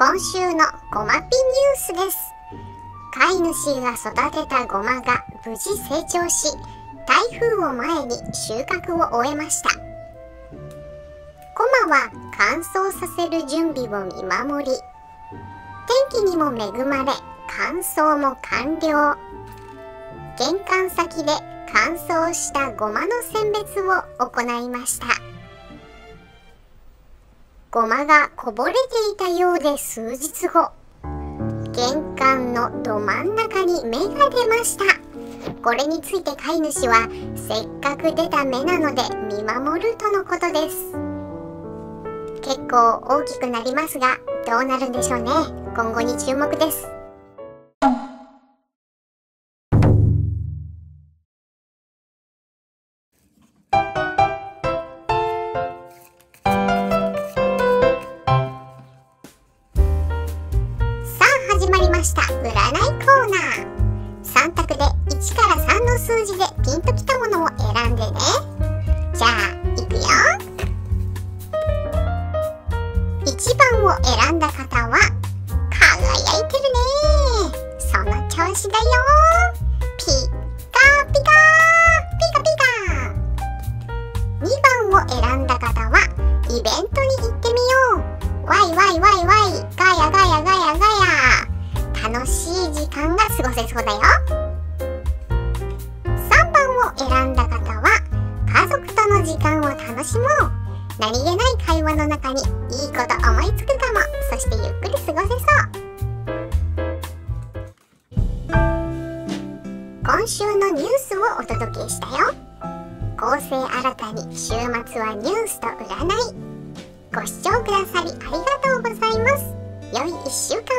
今週のごまピニュースです。飼い主が育てたごまが無事成長し台風を前に収穫を終えました。コマは乾燥させる準備を見守り天気にも恵まれ乾燥も完了。玄関先で乾燥したごまの選別を行いました。ごまがこぼれていたようで数日後玄関のど真ん中に芽が出ました。これについて飼い主はせっかく出た芽なので見守るとのことです。結構大きくなりますがどうなるんでしょうね。今後に注目です。ました占いコーナー。3択で1から3の数字でピンときたものを選んでね。じゃあいくよ。1番を選んだ方は輝いてるね。その調子だよ。ピカピカピカピカ2番を選んだ方はイベントに行ってみよう。ワイワイワイワイ。ガヤガヤガヤガヤ。楽しい時間が過ごせそうだよ。3番を選んだ方は家族との時間を楽しもう。何気ない会話の中にいいこと思いつくかも。そしてゆっくり過ごせそう。今週のニュースをお届けしたよ。構成新たに週末はニュースと占い。ご視聴くださりありがとうございます。良い1週間。